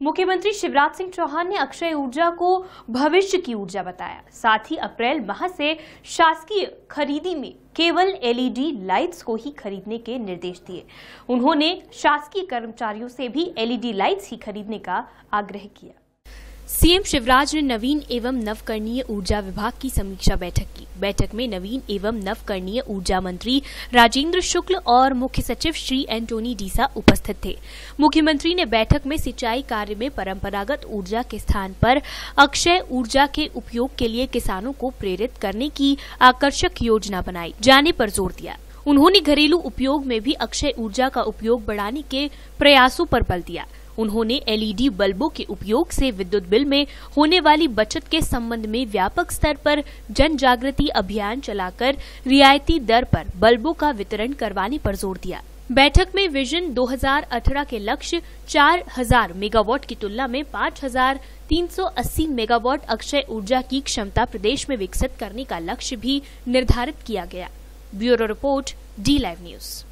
मुख्यमंत्री शिवराज सिंह चौहान ने अक्षय ऊर्जा को भविष्य की ऊर्जा बताया। साथ ही अप्रैल माह से शासकीय खरीदी में केवल एलईडी लाइट्स को ही खरीदने के निर्देश दिए। उन्होंने शासकीय कर्मचारियों से भी एलईडी लाइट्स ही खरीदने का आग्रह किया। सीएम शिवराज ने नवीन एवं नवकरणीय ऊर्जा विभाग की समीक्षा बैठक की। बैठक में नवीन एवं नवकरणीय ऊर्जा मंत्री राजेंद्र शुक्ल और मुख्य सचिव श्री एंटोनी डीसा उपस्थित थे। मुख्यमंत्री ने बैठक में सिंचाई कार्य में परंपरागत ऊर्जा के स्थान पर अक्षय ऊर्जा के उपयोग के लिए किसानों को प्रेरित करने की आकर्षक योजना बनाई। जाने पर ज़ोर दिया। उन्होंने घरेलू उपयोग में भी अक्षय ऊर्जा का उपयोग बढ़ाने के प्रयासों पर बल दिया। उन्होंने एलईडी बल्बों के उपयोग से विद्युत बिल में होने वाली बचत के संबंध में व्यापक स्तर पर जन जागृति अभियान चलाकर रियायती दर पर बल्बों का वितरण करवाने पर ज़ोर दिया। बैठक में विजन 2018 के लक्ष्य 4000 मेगावाट की तुलना में 5380 मेगावाट अक्षय ऊर्जा की क्षमता प्रदेश में विकसित करने का लक्ष्य भी निर्धारित किया गया। Bureau report, D live news.